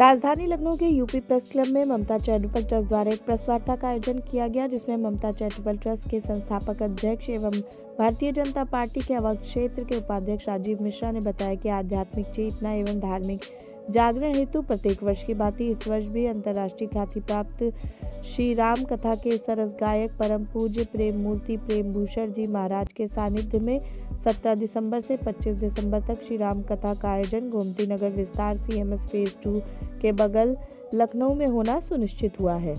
राजधानी लखनऊ के UP press club में ममता चैरिटेबल ट्रस्ट द्वारा एक प्रेस वार्ता का आयोजन किया गया, जिसमें ममता चैरिटेबल ट्रस्ट के संस्थापक अध्यक्ष एवं भारतीय जनता पार्टी के अवध क्षेत्र के उपाध्यक्ष राजीव मिश्रा ने बताया कि आध्यात्मिक चेतना एवं धार्मिक जागरण हेतु प्रत्येक वर्ष की भांति इस वर्ष भी अंतर्राष्ट्रीय ख्याति प्राप्त श्री राम कथा के सरस गायक परम पूज्य प्रेम मूर्ति प्रेम भूषण जी महाराज के सानिध्य में 17 दिसंबर से 25 दिसंबर तक श्री राम कथा का आयोजन Gomti Nagar Vistar C M S phase two के बगल लखनऊ में होना सुनिश्चित हुआ है।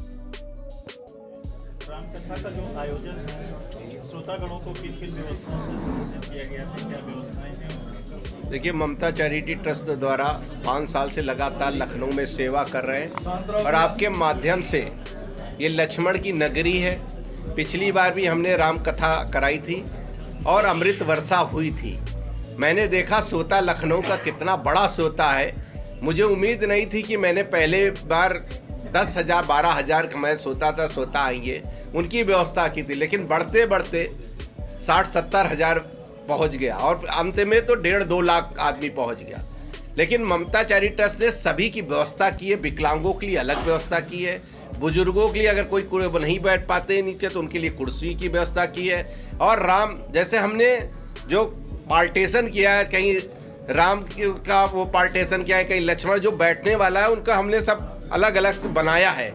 रामकथा का जो आयोजन है श्रोतागणों को किन किन व्यवस्थाओं से किया गया है क्या व्यवस्थाएँ हैं? देखिए ममता चैरिटी ट्रस्ट द्वारा पाँच साल से लगातार लखनऊ में सेवा कर रहे हैं और आपके माध्यम से ये लक्ष्मण की नगरी है। पिछली बार भी हमने राम कथा कराई थी और अमृत वर्षा हुई थी। मैंने देखा सोता लखनऊ का कितना बड़ा सोता है। मुझे उम्मीद नहीं थी कि मैंने पहले बार दस हज़ार, बारह हज़ार का मैं सोता था, सोता आएँगे। उनकी व्यवस्था की थी, लेकिन बढ़ते बढ़ते साठ, सत्तर हज़ार पहुँच गया और अंत में तो डेढ़, दो लाख आदमी पहुँच गया। लेकिन ममता चैरी ट्रस्ट ने सभी की व्यवस्था की है, विकलांगों के लिए अलग व्यवस्था की है। बुज़ुर्गों के लिए अगर कोई नहीं बैठ पाते नीचे तो उनके लिए कुर्सी की व्यवस्था की है। और राम, जैसे हमने जो पार्टीशन किया है, कहीं राम का वो पार्टीशन किया है कहीं लक्ष्मण जो बैठने वाला है, उनका हमने सब अलग अलग से बनाया है।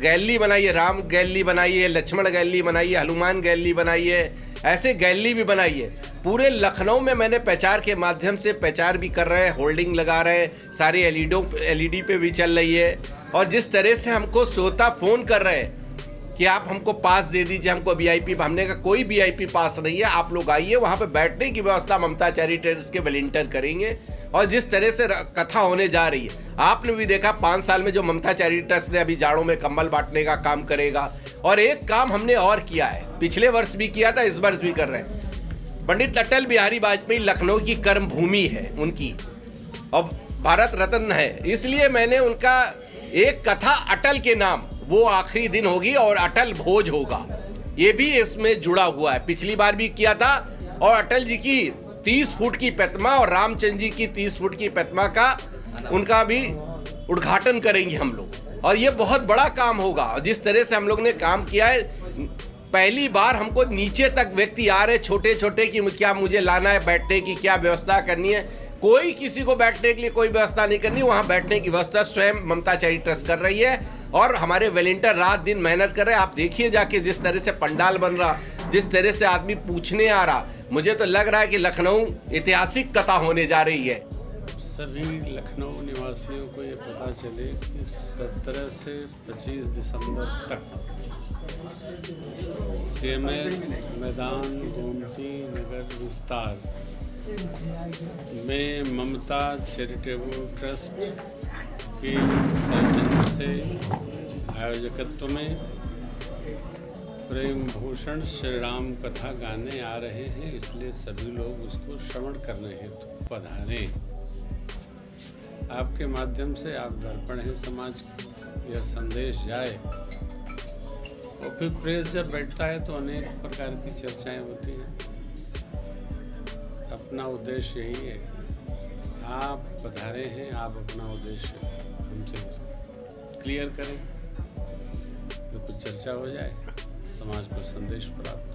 गैली बनाई है राम गैली बनाई है लक्ष्मण गैली बनाई है हनुमान गैली बनाई है ऐसे गैलरी भी बनाई है पूरे लखनऊ में मैंने प्रचार के माध्यम से प्रचार भी कर रहे हैं, होल्डिंग लगा रहे हैं, सारी एलईडो एलईडी पे भी चल रही है। और जिस तरह से हमको श्रोता फ़ोन कर रहे हैं कि आप हमको पास दे दीजिए, हमको वीआईपी हमने का कोई वीआईपी पास नहीं है, आप लोग आइए, वहाँ पे बैठने की व्यवस्था ममता चैरिटेरिस के वॉलेंटियर करेंगे। और जिस तरह से कथा होने जा रही है, आपने भी देखा, पाँच साल में जो ममता चैरिटेस ने अभी जाड़ों में कंबल बांटने का काम करेगा, और एक काम हमने और किया है, पिछले वर्ष भी किया था, इस वर्ष भी कर रहे हैं। पंडित अटल बिहारी वाजपेयी लखनऊ की कर्म भूमि है उनकी। और भारत रत्न है, इसलिए मैंने उनका एक कथा अटल के नाम वो आखिरी दिन होगी और अटल भोज होगा। ये भी इसमें जुड़ा हुआ है। पिछली बार भी किया था और अटल जी की तीस फुट की प्रतिमा और रामचंद्र जी की तीस फुट की प्रतिमा का उनका भी उद्घाटन करेंगे हम लोग। और ये बहुत बड़ा काम होगा। और जिस तरह से हम लोग ने काम किया है, पहली बार हमको नीचे तक व्यक्ति आ रहे छोटे छोटे कि क्या मुझे लाना है, बैठने की क्या व्यवस्था करनी है। कोई किसी को बैठने के लिए कोई व्यवस्था नहीं करनी। वहाँ बैठने की व्यवस्था स्वयं ममता चारी ट्रस्ट कर रही है। और हमारे वेलेंटर रात दिन मेहनत कर रहे आप देखिए जाके जिस तरह से पंडाल बन रहा, जिस तरह से आदमी पूछने आ रहा। मुझे तो लग रहा है कि लखनऊ ऐतिहासिक कथा होने जा रही है। सभी लखनऊ निवासियों को ये पता चले कि सत्रह से पच्चीस दिसंबर तक मैदान, गोमती, नगर विस्तार में ममता चैरिटेबल ट्रस्ट की से आयोजकत्व में प्रेम भूषण श्री राम कथा गाने आ रहे हैं, इसलिए सभी लोग उसको श्रवण करने हेतु पधारे। आपके माध्यम से आप दर्पण हैं समाज यह संदेश जाए और फिर प्रेस जब बैठता है तो अनेक प्रकार की चर्चाएँ होती हैं। अपना उद्देश्य यही है। आप पधारे हैं, आप अपना उद्देश्य हमसे क्लियर करें। तो कुछ चर्चा हो जाए, समाज को संदेश प्राप्त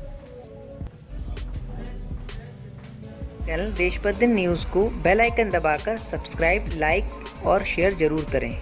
चैनल देशबद्ध न्यूज़ को बेल आइकन दबाकर सब्सक्राइब, लाइक और शेयर ज़रूर करें।